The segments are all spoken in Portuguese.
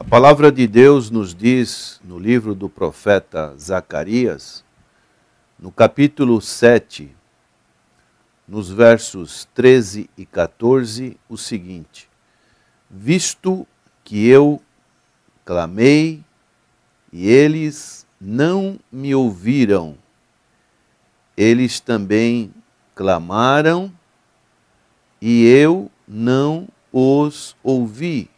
A palavra de Deus nos diz no livro do profeta Zacarias, no capítulo 7, nos versos 13 e 14, o seguinte: Visto que eu clamei e eles não me ouviram, eles também clamaram e eu não os ouvi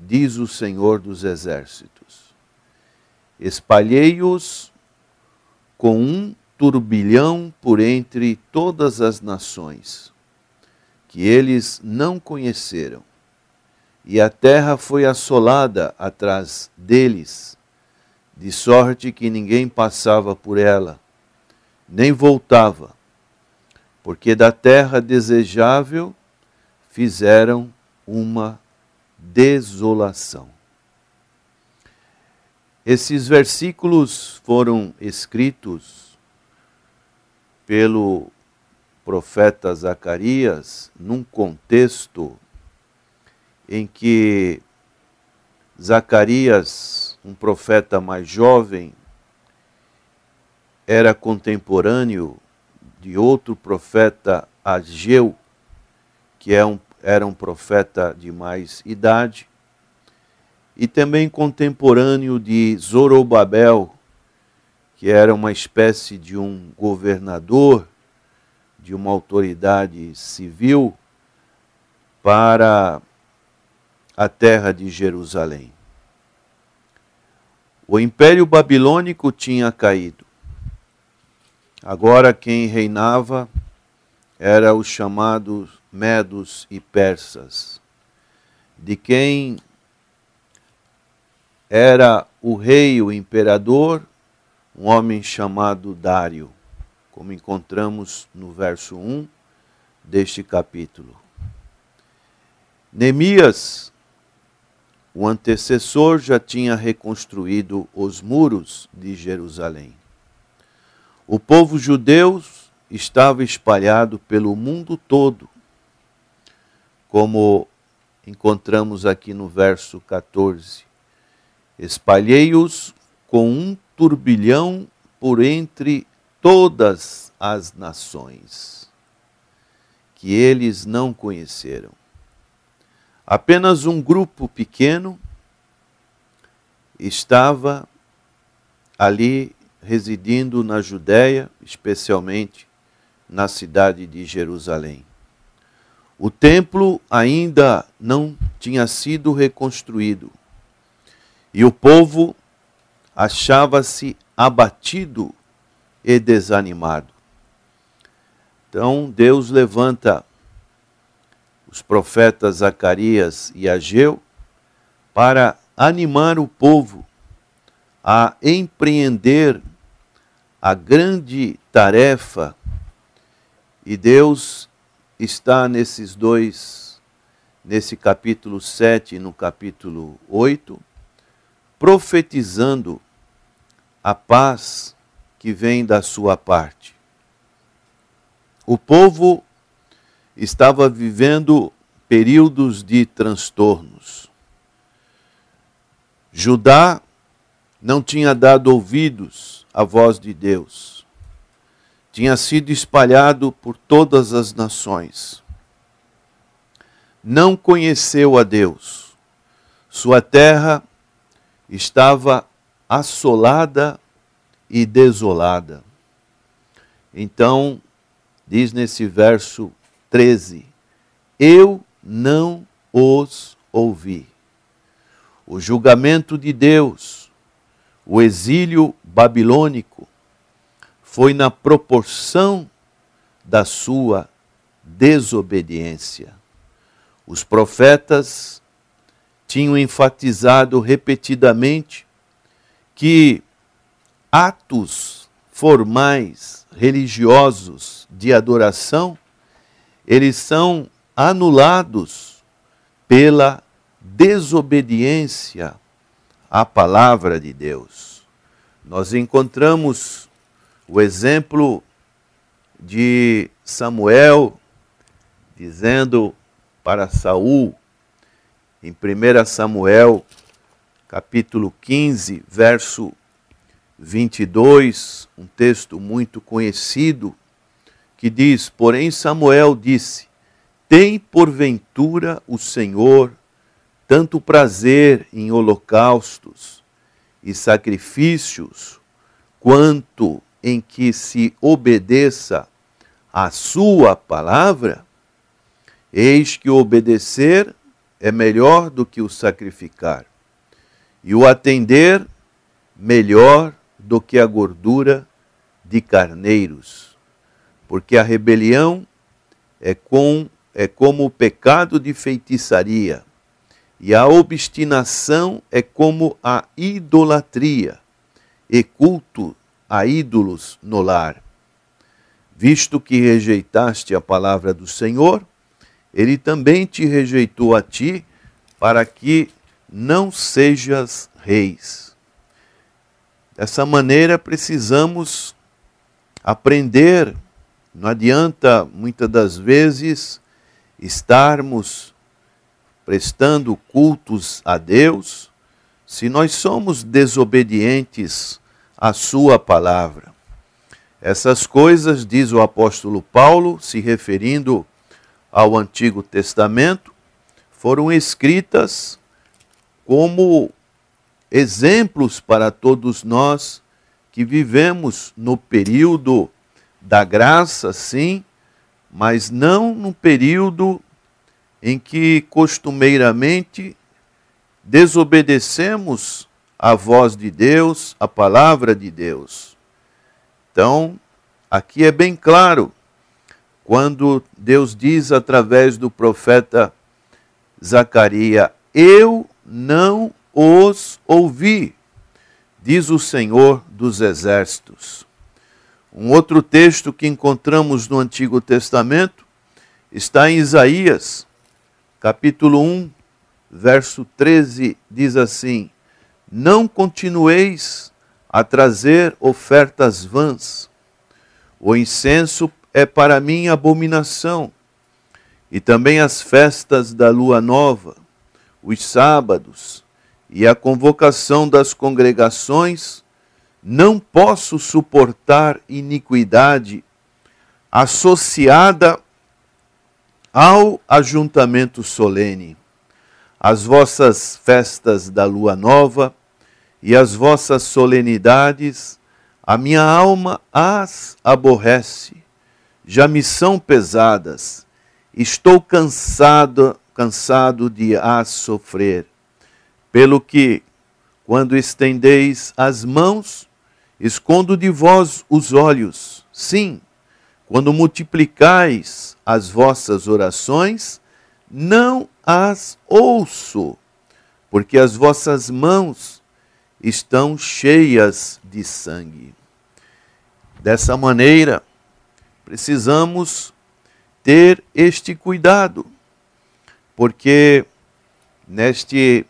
diz o Senhor dos Exércitos. Espalhei-os com um turbilhão por entre todas as nações, que eles não conheceram, e a terra foi assolada atrás deles, de sorte que ninguém passava por ela, nem voltava, porque da terra desejável fizeram uma desolação. Esses versículos foram escritos pelo profeta Zacarias num contexto em que Zacarias, um profeta mais jovem, era contemporâneo de outro profeta Ageu, que é um era um profeta de mais idade, e também contemporâneo de Zorobabel, que era uma espécie de um governador, de uma autoridade civil para a terra de Jerusalém. O Império Babilônico tinha caído. Agora quem reinava era o chamado medos e persas, de quem era o rei, o imperador, um homem chamado Dário, como encontramos no verso 1 deste capítulo. Neemias, o antecessor, já tinha reconstruído os muros de Jerusalém. O povo judeu estava espalhado pelo mundo todo como encontramos aqui no verso 14. Espalhei-os com um turbilhão por entre todas as nações, que eles não conheceram. Apenas um grupo pequeno estava ali residindo na Judéia, especialmente na cidade de Jerusalém. O templo ainda não tinha sido reconstruído e o povo achava-se abatido e desanimado. Então Deus levanta os profetas Zacarias e Ageu para animar o povo a empreender a grande tarefa e Deus está nesses dois, nesse capítulo 7 e no capítulo 8, profetizando a paz que vem da sua parte. O povo estava vivendo períodos de transtornos. Judá não tinha dado ouvidos à voz de Deus tinha sido espalhado por todas as nações. Não conheceu a Deus. Sua terra estava assolada e desolada. Então, diz nesse verso 13: Eu não os ouvi. O julgamento de Deus, o exílio babilônico, foi na proporção da sua desobediência. Os profetas tinham enfatizado repetidamente que atos formais religiosos de adoração eles são anulados pela desobediência à palavra de Deus. Nós encontramos o exemplo de Samuel dizendo para Saul em 1 Samuel, capítulo 15, verso 22, um texto muito conhecido, que diz: Porém, Samuel disse: Tem porventura o Senhor tanto prazer em holocaustos e sacrifícios, quanto em que se obedeça a sua palavra? Eis que obedecer é melhor do que o sacrificar, e o atender melhor do que a gordura de carneiros, porque a rebelião é, com, é como o pecado de feitiçaria, e a obstinação é como a idolatria, e culto a ídolos no lar. Visto que rejeitaste a palavra do Senhor, ele também te rejeitou a ti, para que não sejas reis. Dessa maneira, precisamos aprender. Não adianta, muitas das vezes, estarmos prestando cultos a Deus se nós somos desobedientes à Sua palavra. Essas coisas, diz o apóstolo Paulo, se referindo ao Antigo Testamento, foram escritas como exemplos para todos nós que vivemos no período da graça, sim, mas não no período em que costumeiramente desobedecemos a voz de Deus, a palavra de Deus. Então, aqui é bem claro quando Deus diz através do profeta Zacarias: Eu não os ouvi, diz o Senhor dos Exércitos. Um outro texto que encontramos no Antigo Testamento está em Isaías, capítulo 1, verso 13, diz assim: Não continueis a trazer ofertas vãs, o incenso é para mim abominação, e também as festas da lua nova, os sábados e a convocação das congregações, não posso suportar iniquidade associada ao ajuntamento solene. As vossas festas da lua nova e as vossas solenidades, a minha alma as aborrece já me são pesadas. Estou cansado, cansado de as sofrer. Pelo que, quando estendeis as mãos, escondo de vós os olhos. Sim, quando multiplicais as vossas orações, não as ouço, porque as vossas mãos estão cheias de sangue. Dessa maneira, Precisamos ter este cuidado, porque neste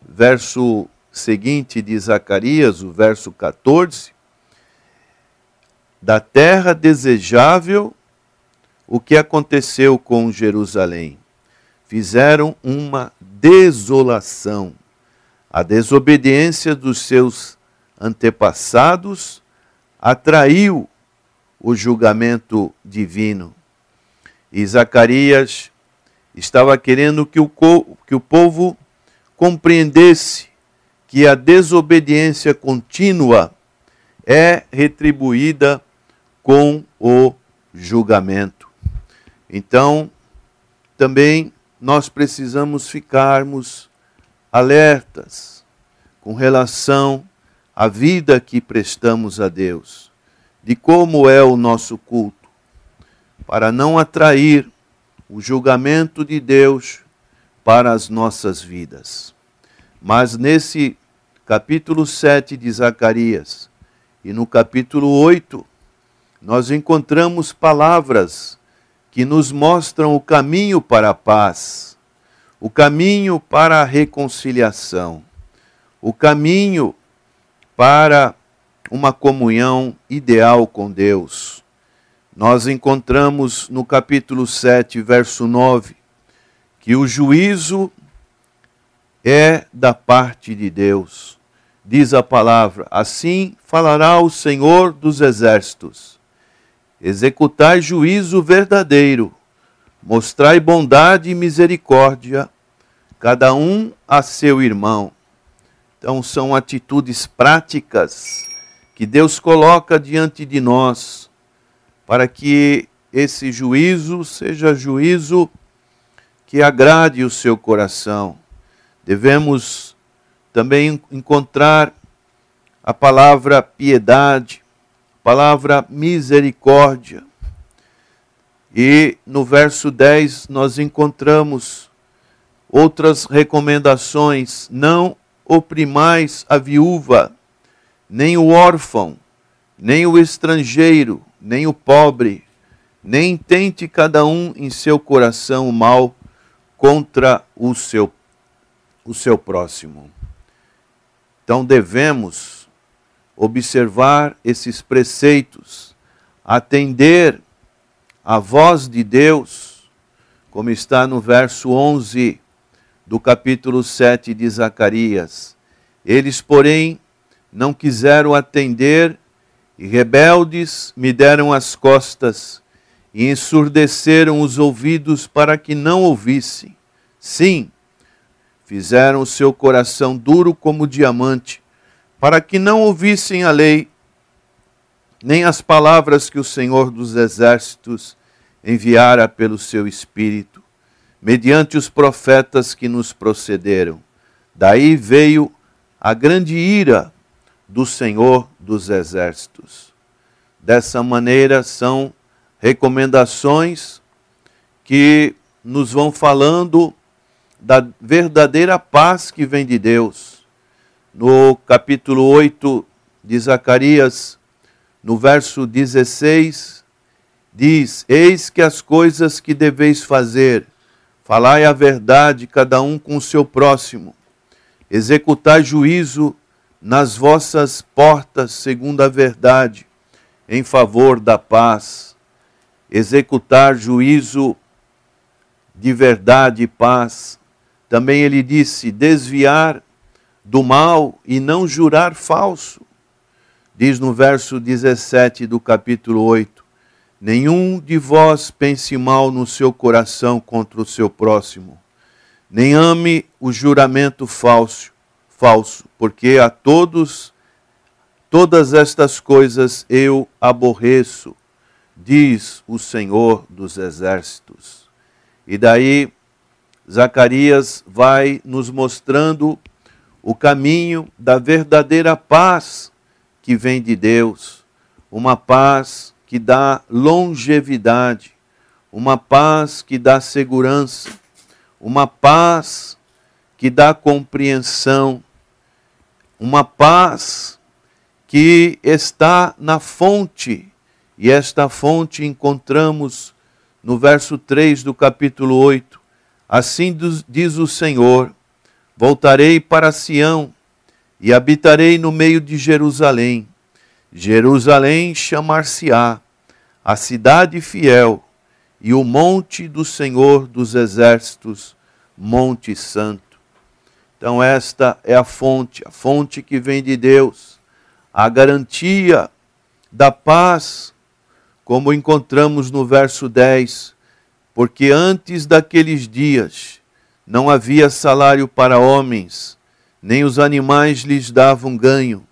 verso seguinte de Zacarias, o verso 14, da terra desejável, o que aconteceu com Jerusalém? Fizeram uma desolação. A desobediência dos seus antepassados atraiu o julgamento divino. E Zacarias estava querendo que o, que o povo compreendesse que a desobediência contínua é retribuída com o julgamento. Então, também nós precisamos ficarmos alertas com relação à vida que prestamos a Deus de como é o nosso culto, para não atrair o julgamento de Deus para as nossas vidas. Mas nesse capítulo 7 de Zacarias e no capítulo 8, nós encontramos palavras que nos mostram o caminho para a paz, o caminho para a reconciliação, o caminho para uma comunhão ideal com Deus. Nós encontramos no capítulo 7, verso 9, que o juízo é da parte de Deus. Diz a palavra: Assim falará o Senhor dos exércitos. Executai juízo verdadeiro, mostrai bondade e misericórdia, cada um a seu irmão. Então, são atitudes práticas que Deus coloca diante de nós para que esse juízo seja juízo que agrade o seu coração. Devemos também encontrar a palavra piedade, a palavra misericórdia. E no verso 10 nós encontramos outras recomendações: não oprimais a viúva, nem o órfão, nem o estrangeiro, nem o pobre, nem tente cada um em seu coração o mal contra o seu, o seu próximo. Então devemos observar esses preceitos, atender a voz de Deus, como está no verso 11 do capítulo 7 de Zacarias. Eles, porém, não quiseram atender e rebeldes me deram as costas e ensurdeceram os ouvidos para que não ouvissem. Sim, fizeram o seu coração duro como diamante, para que não ouvissem a lei, nem as palavras que o Senhor dos Exércitos enviara pelo seu Espírito, mediante os profetas que nos procederam. Daí veio a grande ira do Senhor dos Exércitos. Dessa maneira, são recomendações que nos vão falando da verdadeira paz que vem de Deus. No capítulo 8 de Zacarias, no verso 16, diz: Eis que as coisas que deveis fazer, falai a verdade, cada um com o seu próximo, executai juízo nas vossas portas segundo a verdade, em favor da paz, executar juízo de verdade e paz. Também ele disse: desviar do mal e não jurar falso. Diz no verso 17 do capítulo 8: Nenhum de vós pense mal no seu coração contra o seu próximo, nem ame o juramento falso falso, porque a todos todas estas coisas eu aborreço, diz o Senhor dos exércitos. E daí Zacarias vai nos mostrando o caminho da verdadeira paz que vem de Deus, uma paz que dá longevidade, uma paz que dá segurança, uma paz que dá compreensão, uma paz que está na fonte, e esta fonte encontramos no verso 3 do capítulo 8. Assim diz o Senhor: Voltarei para Sião e habitarei no meio de Jerusalém. Jerusalém chamar-se-á a cidade fiel e o monte do Senhor dos exércitos, Monte Santo. Então, esta é a fonte, a fonte que vem de Deus, a garantia da paz, como encontramos no verso 10, porque antes daqueles dias não havia salário para homens, nem os animais lhes davam ganho,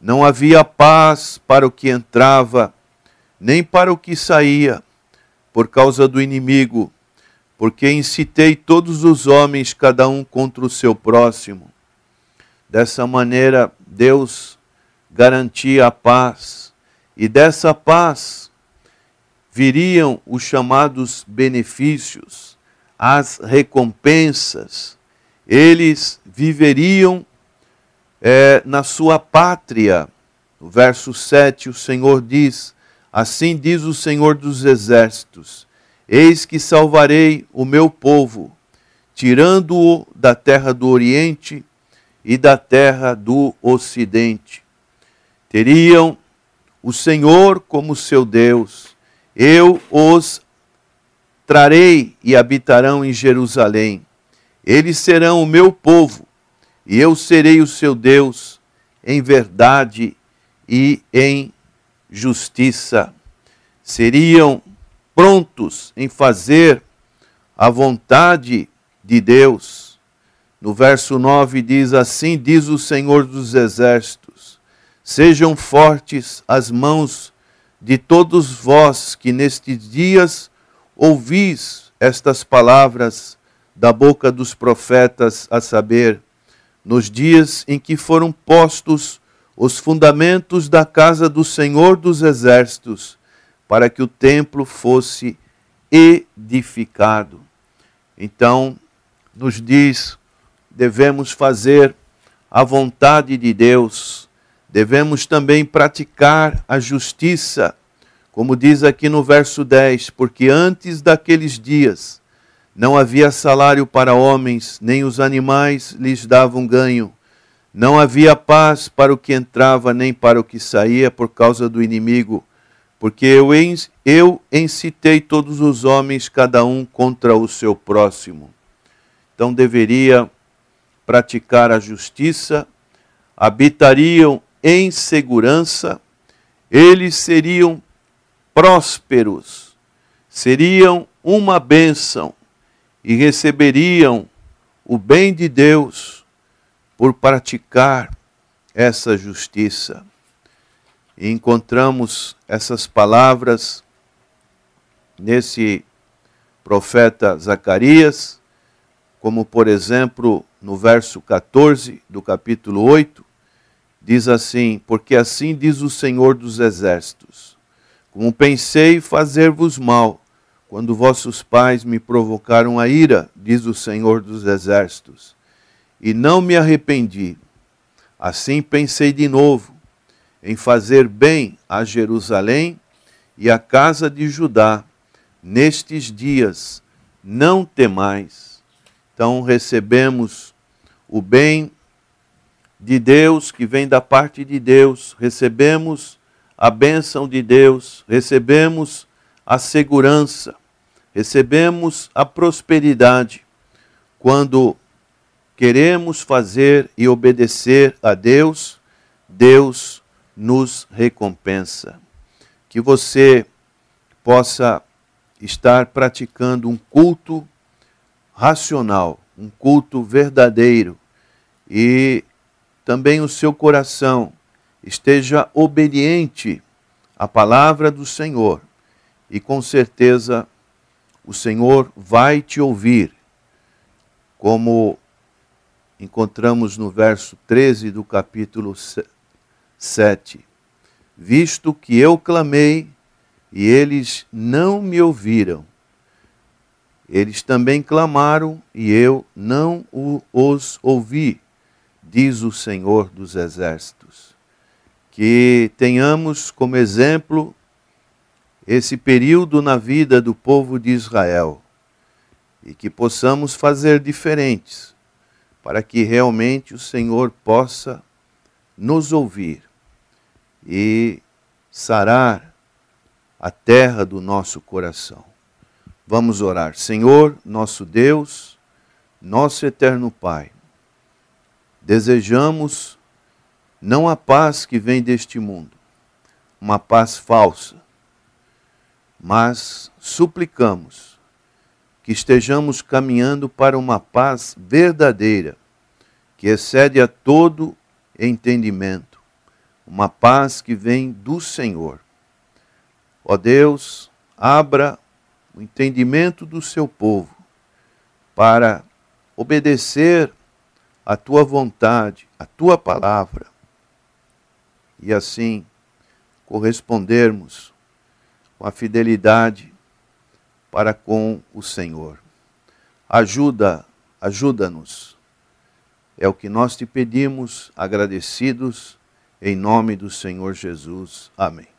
não havia paz para o que entrava, nem para o que saía, por causa do inimigo porque incitei todos os homens, cada um contra o seu próximo. Dessa maneira, Deus garantia a paz, e dessa paz viriam os chamados benefícios, as recompensas. Eles viveriam é, na sua pátria. No verso 7, o Senhor diz: Assim diz o Senhor dos Exércitos Eis que salvarei o meu povo, tirando-o da terra do Oriente e da terra do Ocidente. Teriam o Senhor como seu Deus, eu os trarei e habitarão em Jerusalém. Eles serão o meu povo, e eu serei o seu Deus, em verdade e em justiça. Seriam prontos em fazer a vontade de Deus. No verso 9 diz assim: Diz o Senhor dos Exércitos: Sejam fortes as mãos de todos vós que nestes dias ouvis estas palavras da boca dos profetas, a saber, nos dias em que foram postos os fundamentos da casa do Senhor dos Exércitos, para que o templo fosse edificado. Então, nos diz, devemos fazer a vontade de Deus, devemos também praticar a justiça, como diz aqui no verso 10, porque antes daqueles dias não havia salário para homens, nem os animais lhes davam ganho. Não havia paz para o que entrava, nem para o que saía por causa do inimigo, porque eu, eu incitei todos os homens, cada um contra o seu próximo. Então deveria praticar a justiça, habitariam em segurança, eles seriam prósperos, seriam uma bênção e receberiam o bem de Deus por praticar essa justiça. E encontramos essas palavras nesse profeta Zacarias, como por exemplo no verso 14 do capítulo 8, diz assim: Porque assim diz o Senhor dos Exércitos: Como pensei fazer-vos mal, quando vossos pais me provocaram a ira, diz o Senhor dos Exércitos, e não me arrependi. Assim pensei de novo em fazer bem a Jerusalém e à casa de Judá nestes dias. Não temais então recebemos o bem de Deus que vem da parte de Deus, recebemos a bênção de Deus, recebemos a segurança, recebemos a prosperidade quando queremos fazer e obedecer a Deus, Deus nos recompensa. Que você possa estar praticando um culto racional, um culto verdadeiro e também o seu coração esteja obediente à palavra do Senhor e com certeza o Senhor vai te ouvir, como encontramos no verso 13 do capítulo 7. Visto que eu clamei e eles não me ouviram, eles também clamaram e eu não os ouvi, diz o Senhor dos Exércitos. Que tenhamos como exemplo esse período na vida do povo de Israel e que possamos fazer diferentes para que realmente o Senhor possa nos ouvir e sarar a terra do nosso coração. Vamos orar. Senhor, nosso Deus, nosso eterno Pai, desejamos não a paz que vem deste mundo, uma paz falsa, mas suplicamos que estejamos caminhando para uma paz verdadeira, que excede a todo entendimento, uma paz que vem do Senhor. Ó Deus, abra o entendimento do seu povo para obedecer a tua vontade, a tua palavra, e assim correspondermos com a fidelidade para com o Senhor. Ajuda, ajuda-nos. É o que nós te pedimos, agradecidos, em nome do Senhor Jesus. Amém.